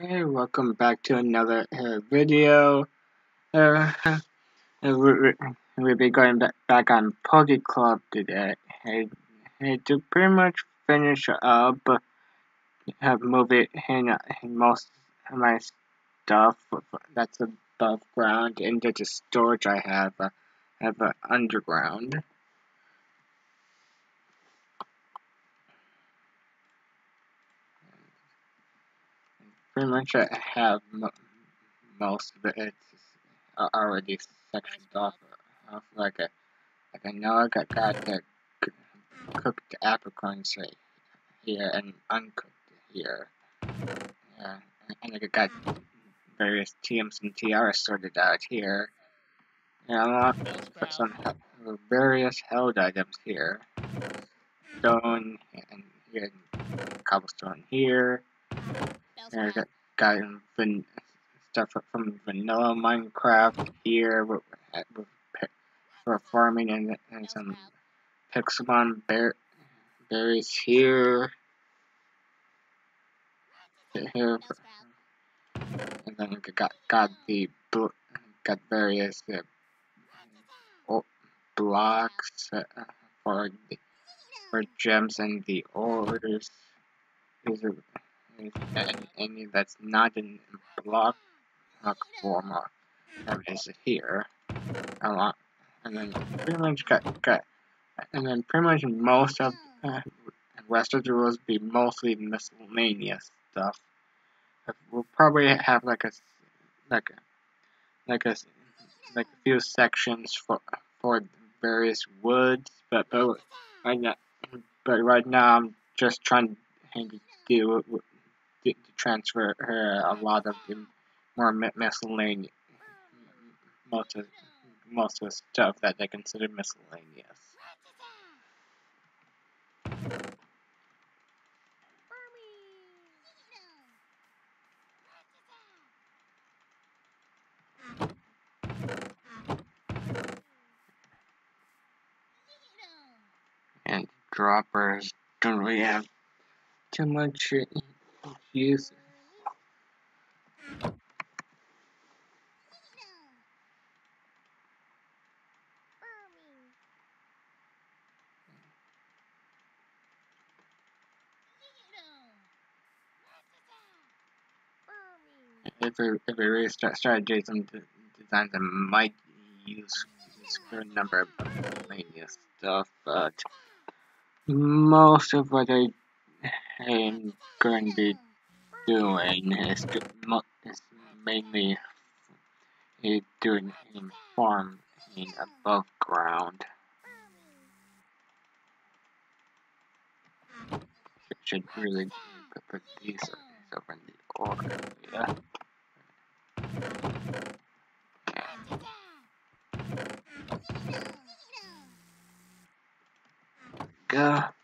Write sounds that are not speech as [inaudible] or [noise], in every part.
Hey, welcome back to another uh, video. Uh, [laughs] we're, we'll be going back, back on PokeClub today. Hey, hey, to pretty much finish up, have move it in, in most of my stuff that's above ground into the storage I have, uh, have uh, underground. Pretty much I have most of it. It's uh, already sectioned off, off like a like I know I got got the cooked apricorns right here and uncooked here. Yeah, and I got various TMs and TRs sorted out here. Yeah, I want put some various held items here. Stone and here, cobblestone here. I got, got stuff from vanilla Minecraft here with, with, for farming and, and some Pixelmon bear, berries here. Here, and then I got got the got various uh, blocks uh, for the, for gems and the ores. These are any, any that's not in block form or is here. A lot, and then pretty much got got, and then pretty much most of uh, rest of the rules be mostly miscellaneous stuff. We'll probably have like a like a like a like a few sections for for various woods, but but right now, but right now I'm just trying to do to transfer her a lot of the more miscellaneous most of most of the stuff that they consider miscellaneous. And droppers don't really have too much if we if we really start started doing some designs, I might use a good number of miscellaneous stuff, but most of what I am going to be doing is, is mainly doing farming above ground. Should really put these over in the order, yeah. Go.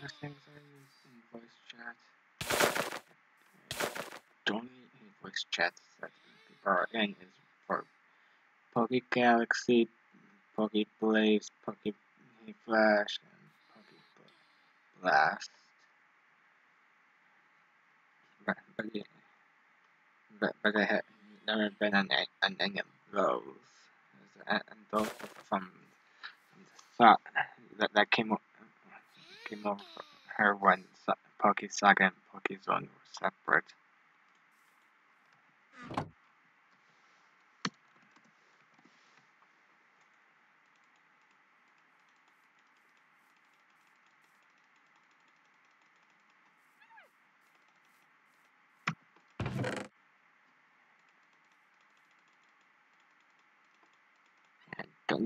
Other things I use in voice chat. Uh, don't need voice chat that people are in is for Poke Galaxy, Poke Blaze, Poke Flash, and Poke Blast. but, but, but, but I had never been on, on any of those. And, those from the that, that came, came over her when PokeSaga and PokeZone were separate.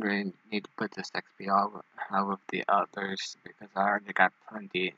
Really need to put this XP out, out of the others because I already got plenty.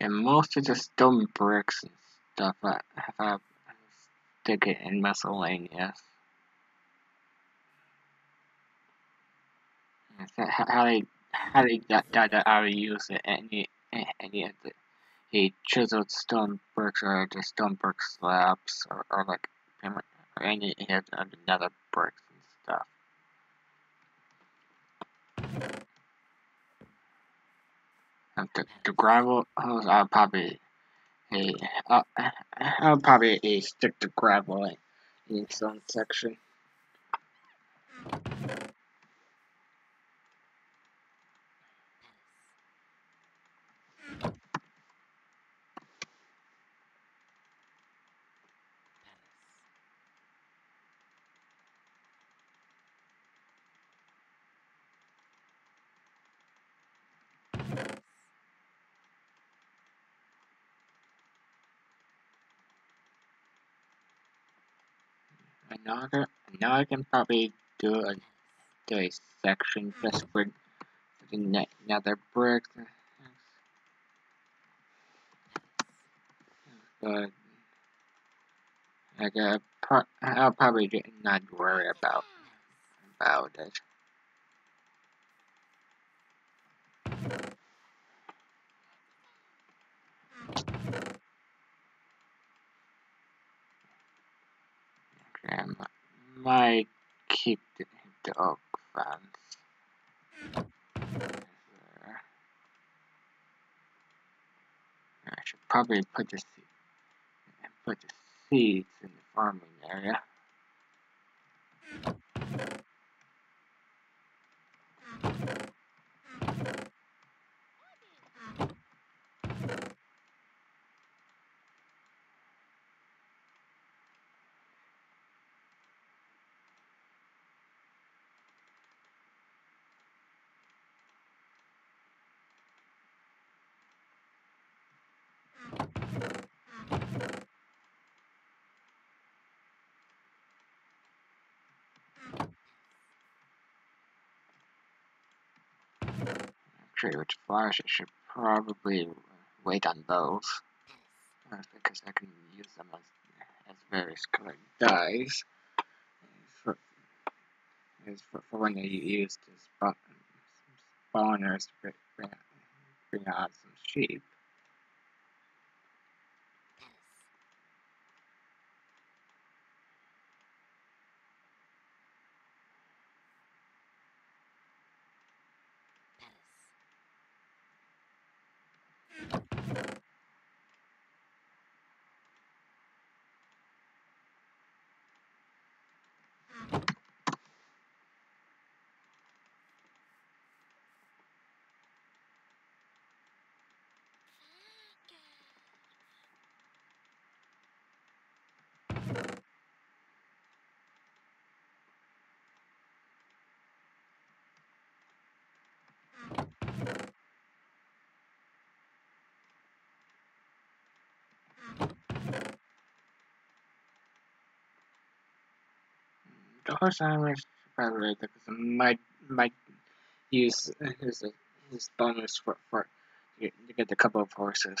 And most of the stone bricks and stuff I have stick it in miscellaneous. How they how they got that how to use it any any of the he chiseled stone bricks or just stone brick slabs or, or like or any of the nether bricks and stuff. And the, the gravel hose I'll probably uh, I'll probably stick to gravel in some section. Can, now I can probably do a, do a section just for, for the net, nether. But I got, I'll probably not worry about about it. I might keep the, the oak fence. I should probably put the put the seeds in the farming area. Which flash, I should probably wait on those. Uh, because I can use them as, as various colored dyes. For, for, for when they use the spawn, spawners to bring, bring out some sheep. The horse armor is probably because might might use his his bonus for for to get a couple of horses.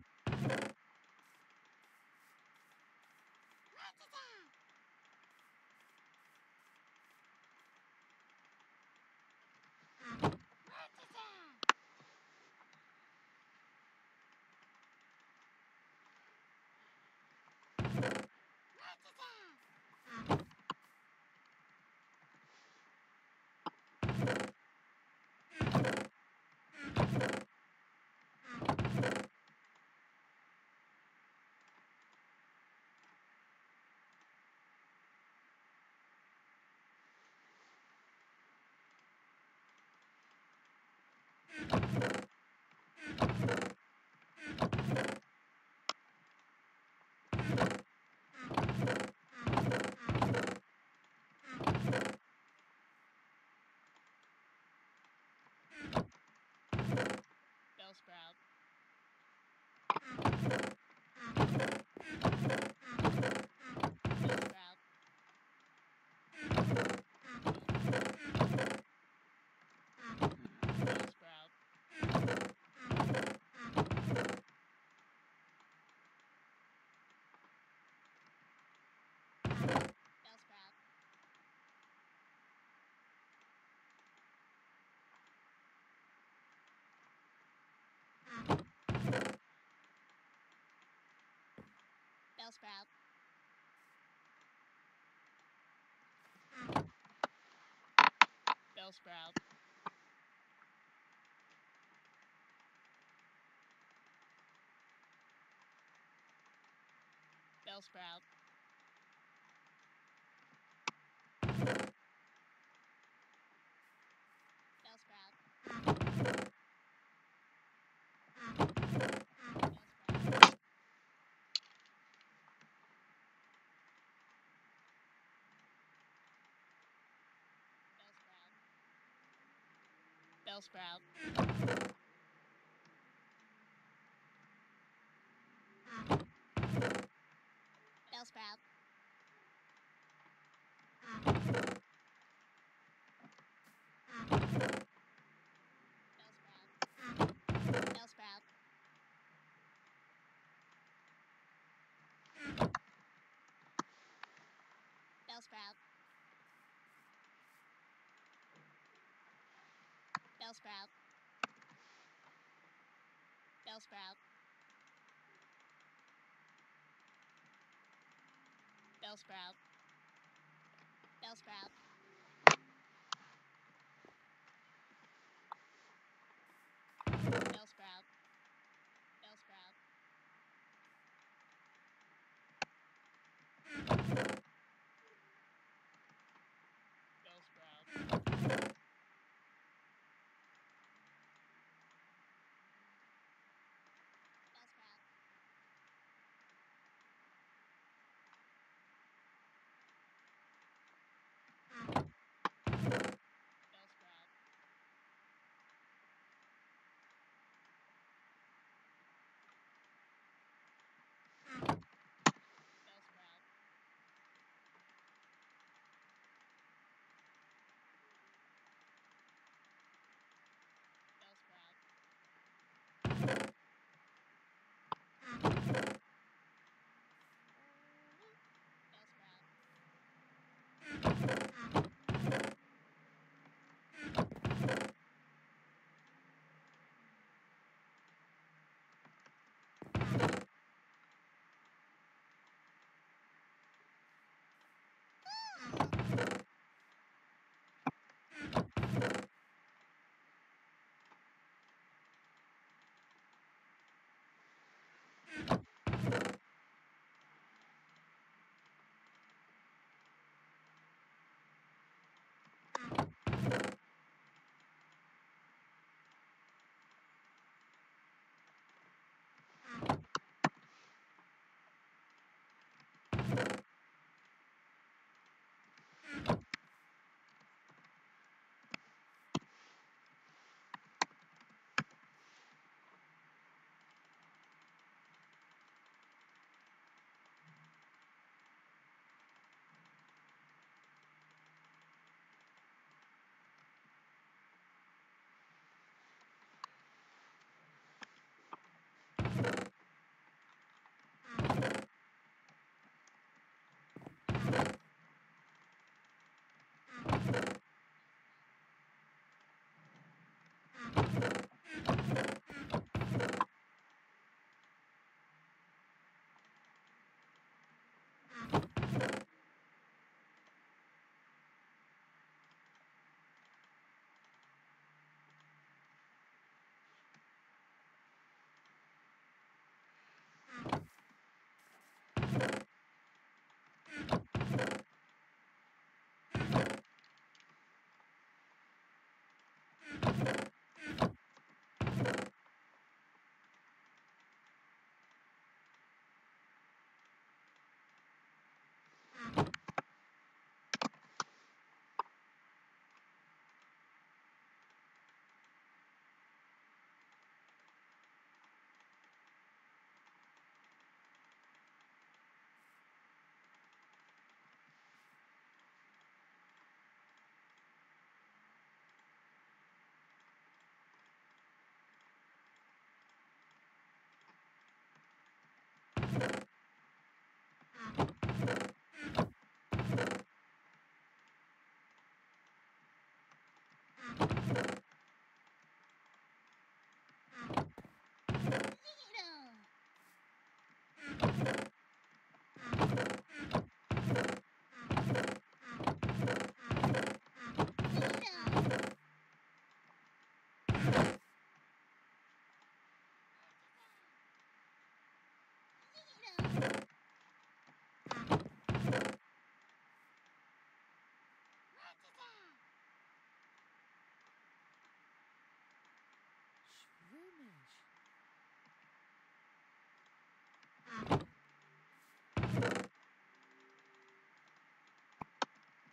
Thank you. Girl Sprout. Girl Sprout. Bellsprout. Bellsprout. Bell Sprout. Bellsprout. Bell sprout. Bellsprout. Thank you.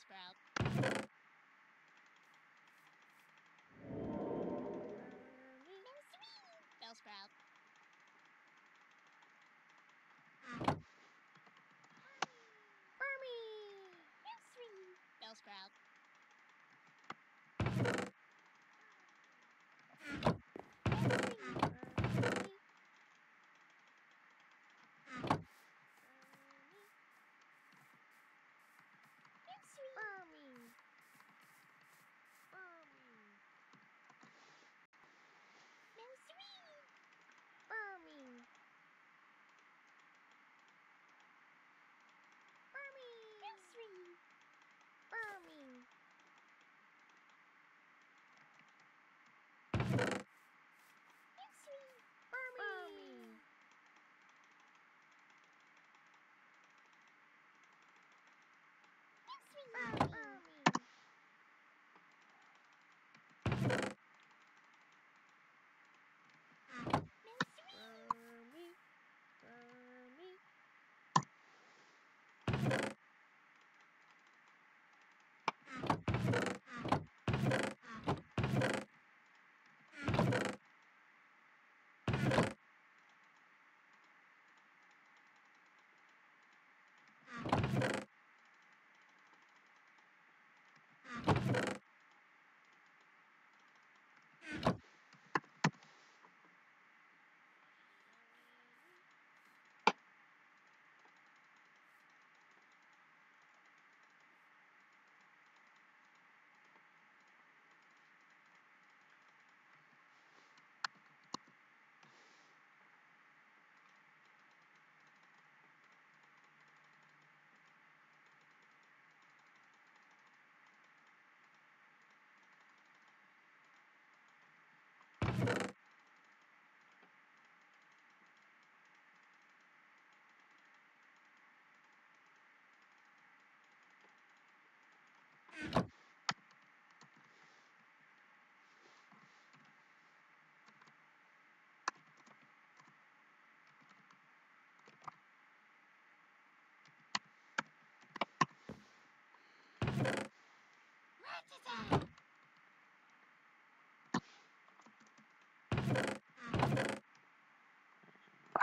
Bellsprout. Bellsprout. Bellsprout.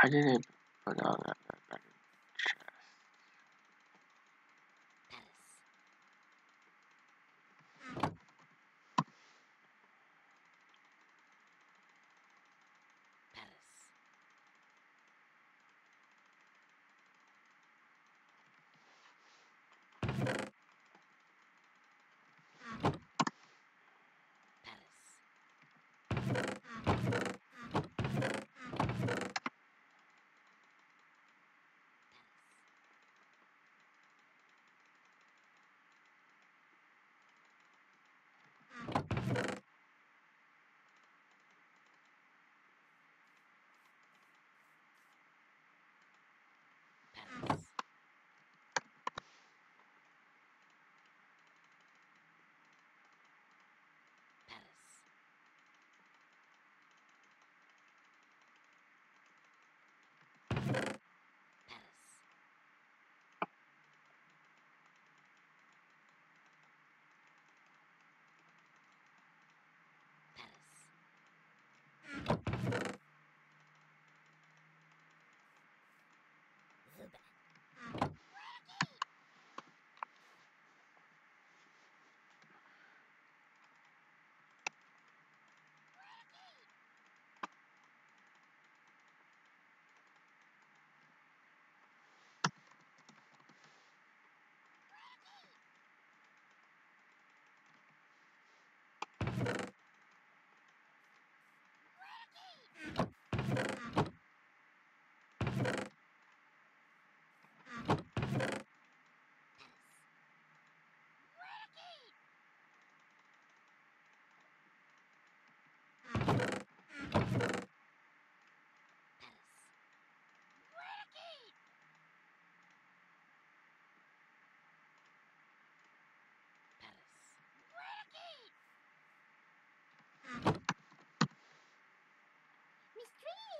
I didn't put on that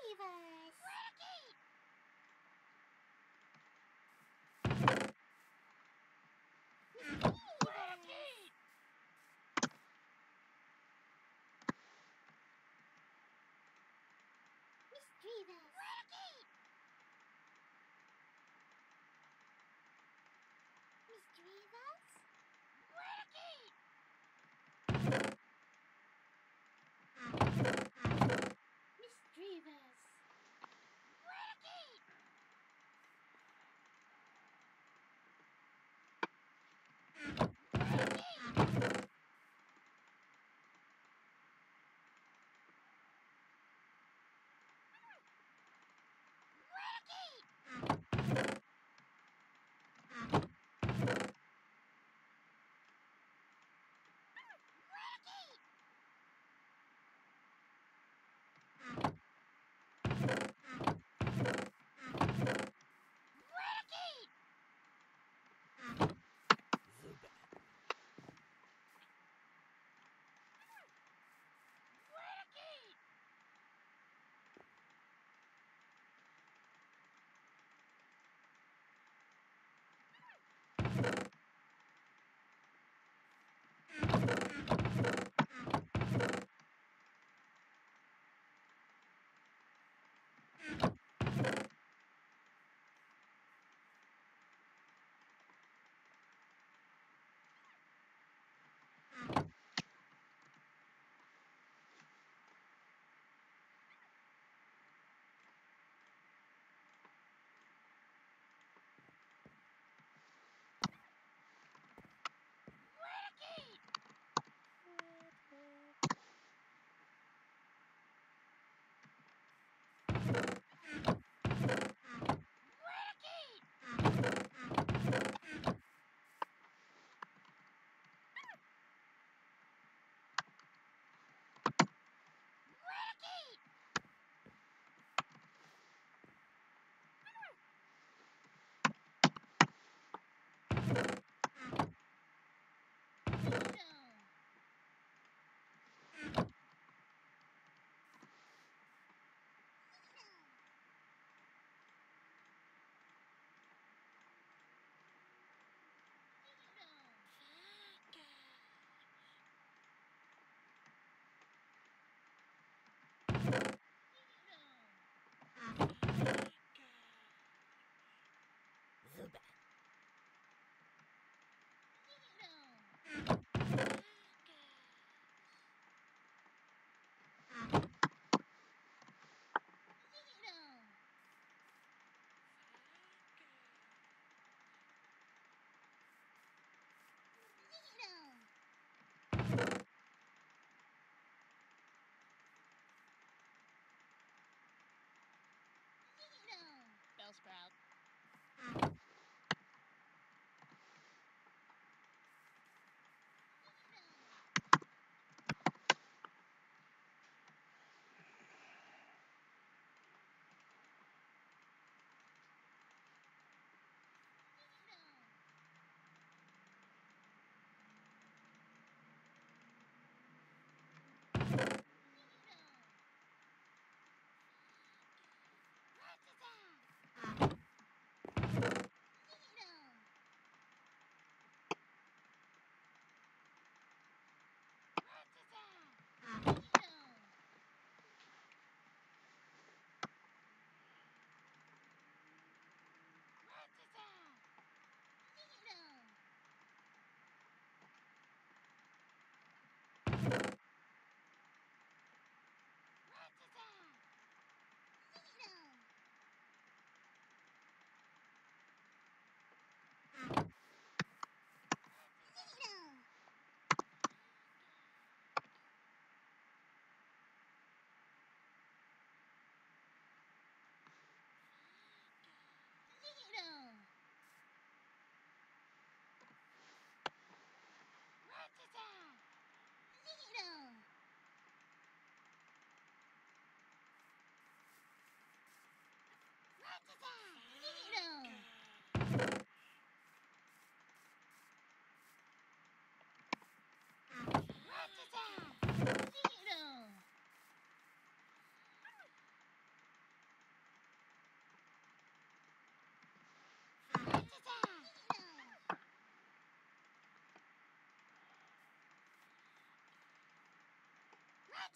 Flaky Flaky! Miss Dreamers!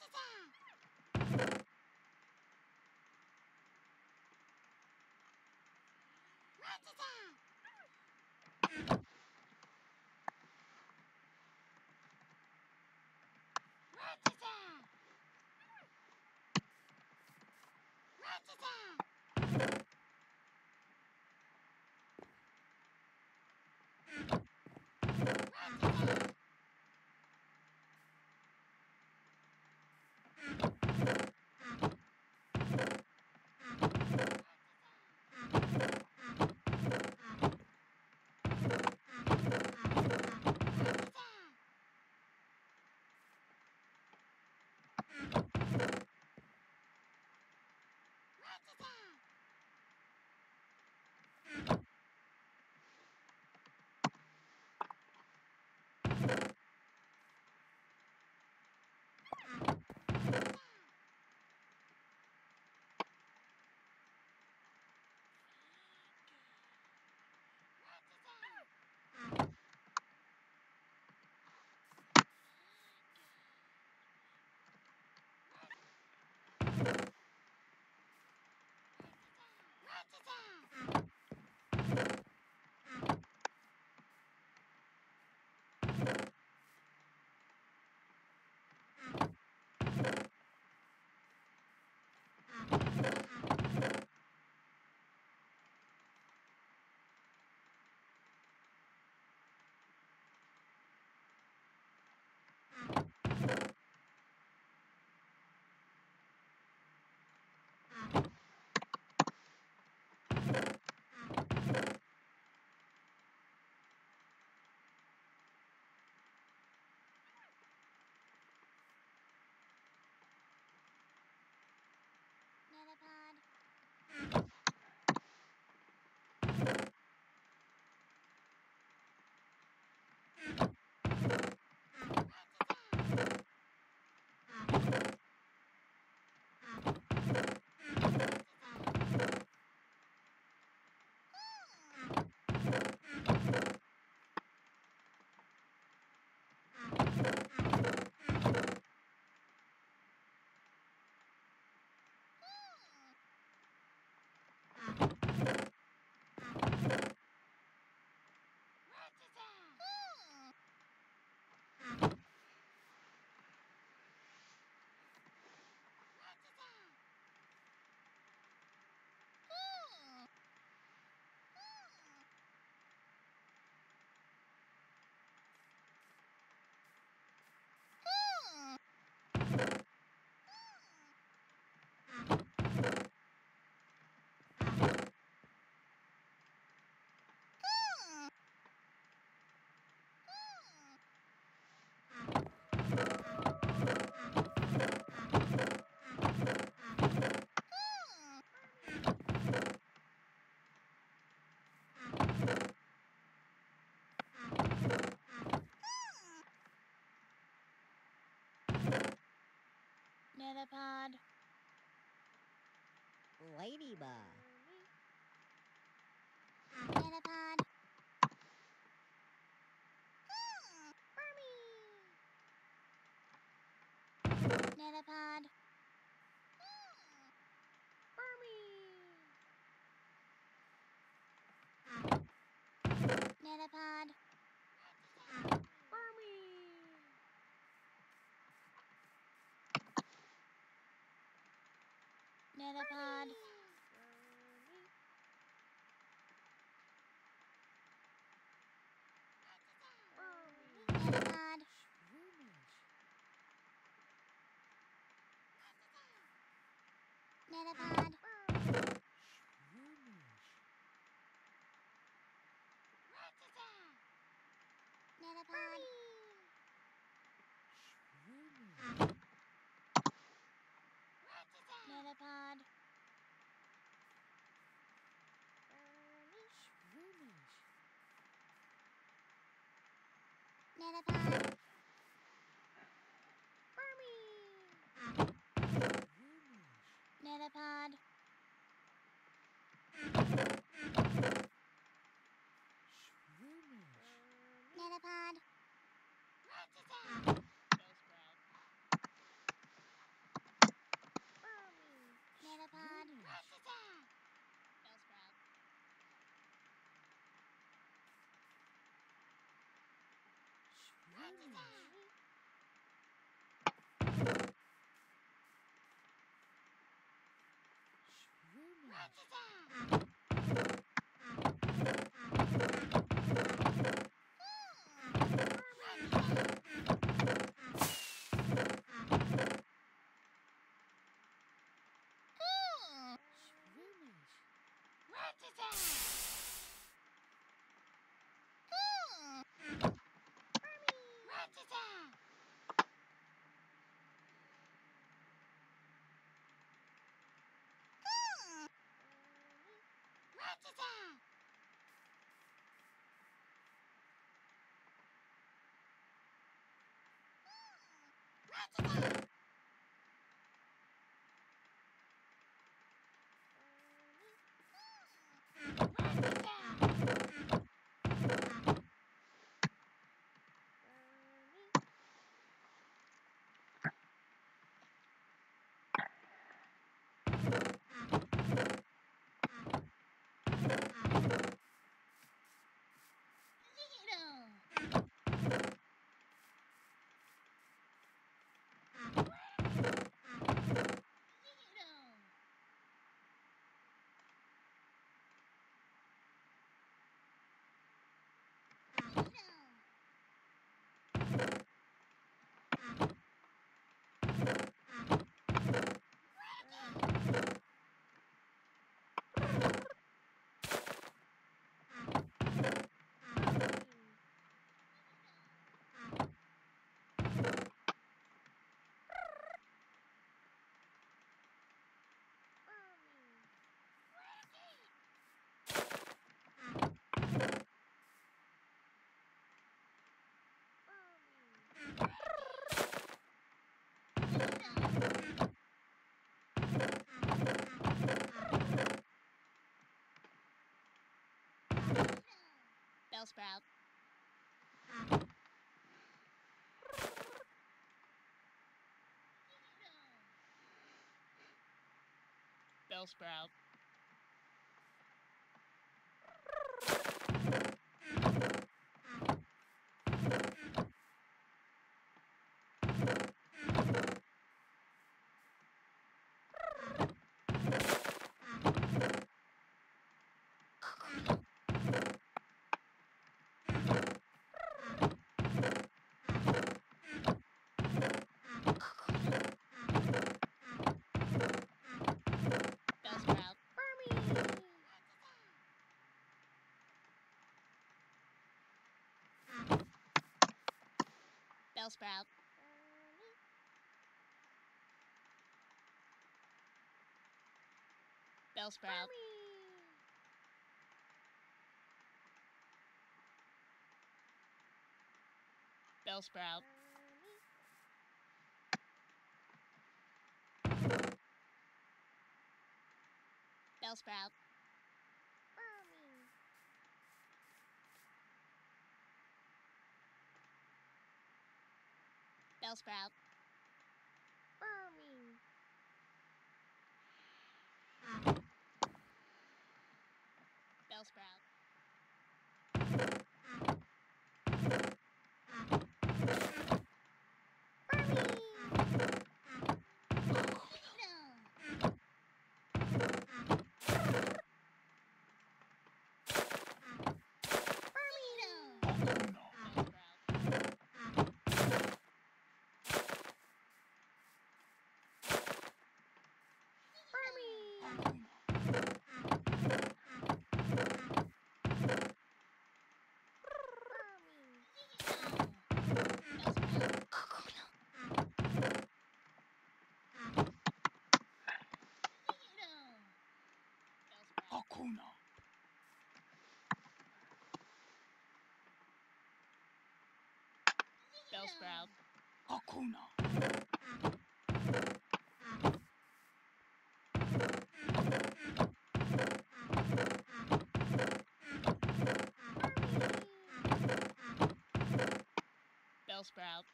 Watch it out! じゃ the. Ladybug. After the. in a pod. In a pod. In a pod. Nanapod. Nanapod tripod. Vermish, vermish. Metapod. Vermish. Metapod. Swimming. that? 姐姐 tail sprout. Bellsprout. Bellsprout. Bellsprout. Bellsprout. Bellsprout. Tail Sprout. Mommy. Bell sprout. Kakuna. Bell sprout.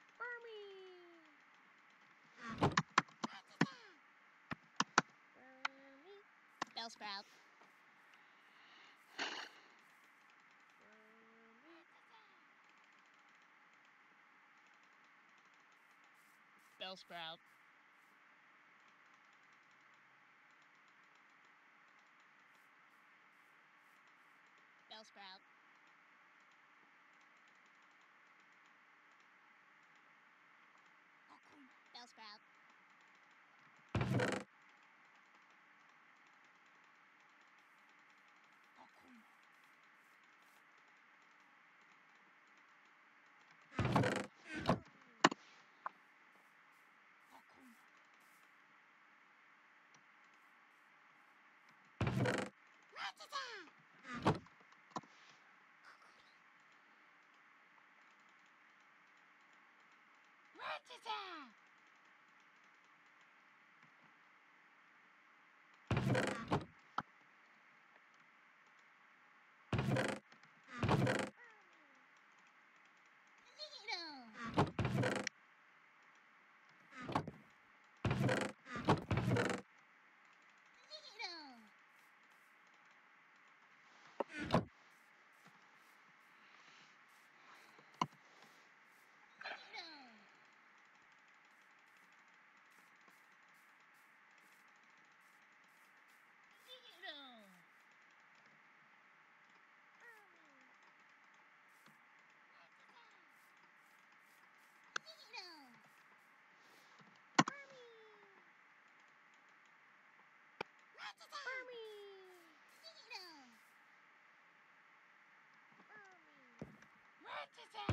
sprouts. じゃん。じゃん。Neato. Rattata!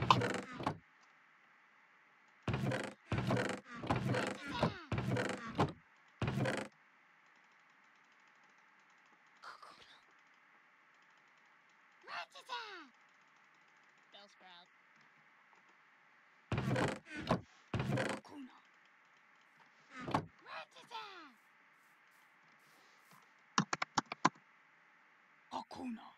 Rattata! Bellsprout. Kakuna. Rattata! Kakuna.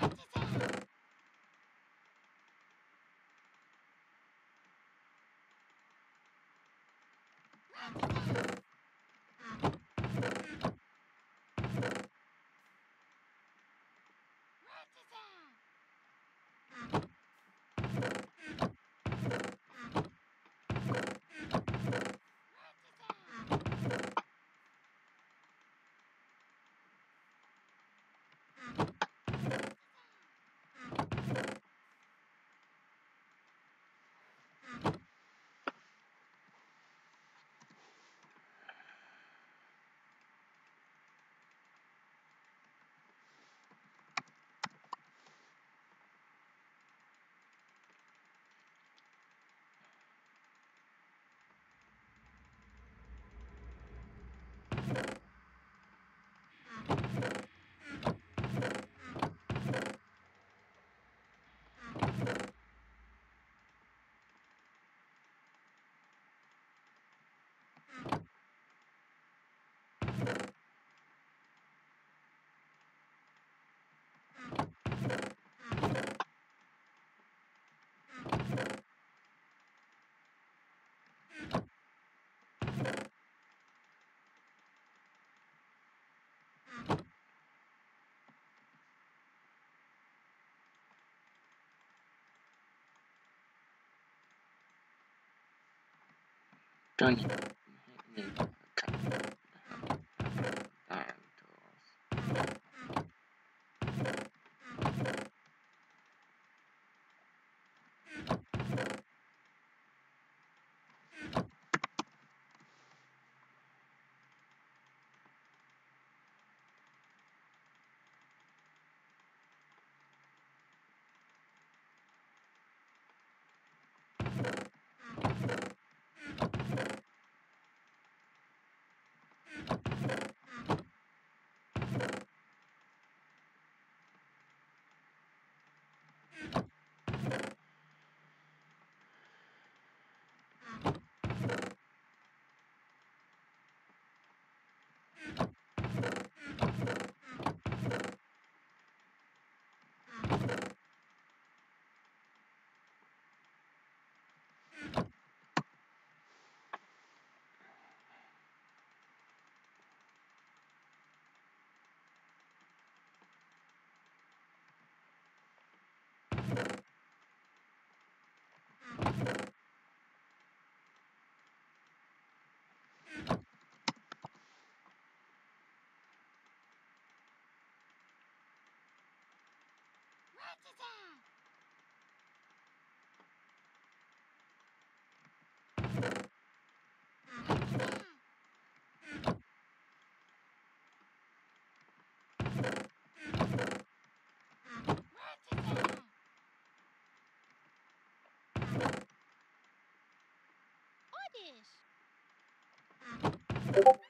Rattata! Rattata! estranho. ちじゃんです。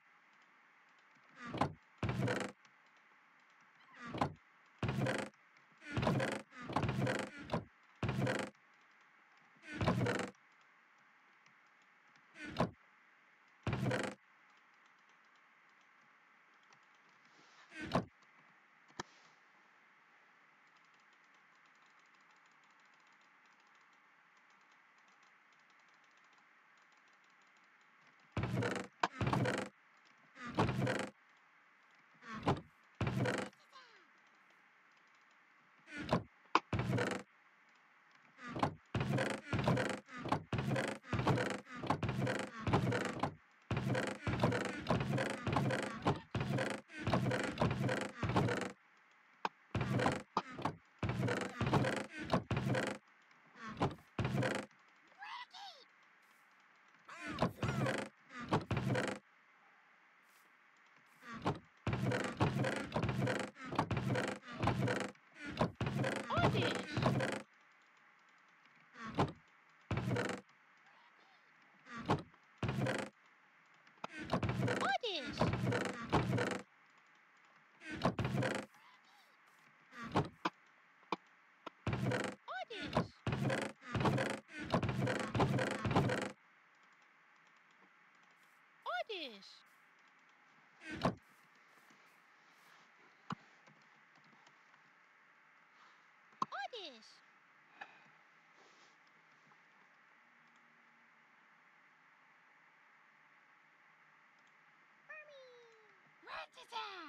Orders. Orders. Orders. Orders. Santa!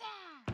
Lisa!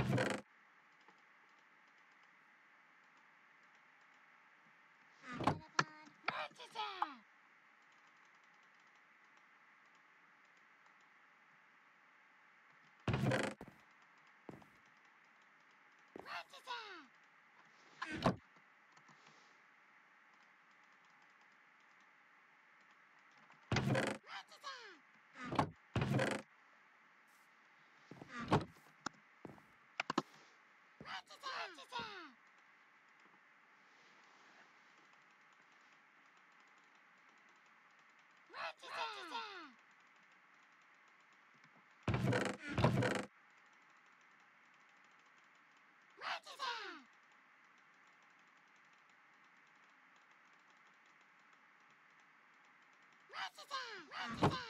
Rattata. Pico.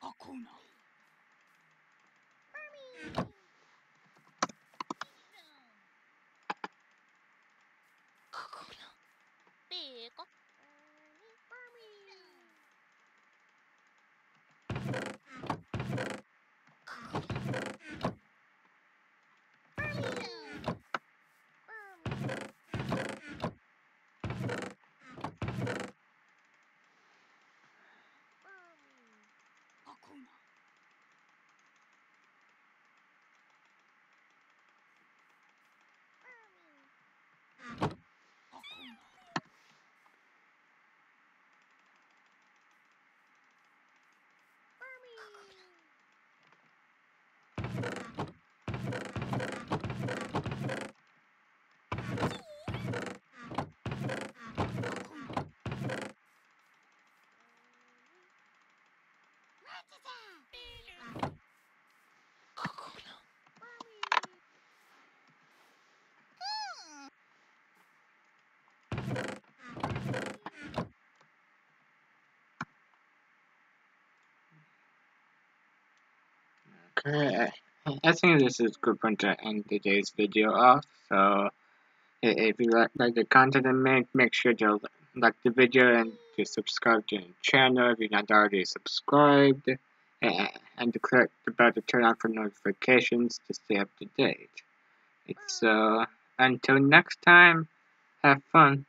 Hakuna. Okay, I think this is good point to end today's video off. So, if you like, like the content I make, make sure to like the video and to subscribe to the channel if you're not already subscribed, and, and to click the bell to turn on for notifications to stay up to date. So, until next time, have fun.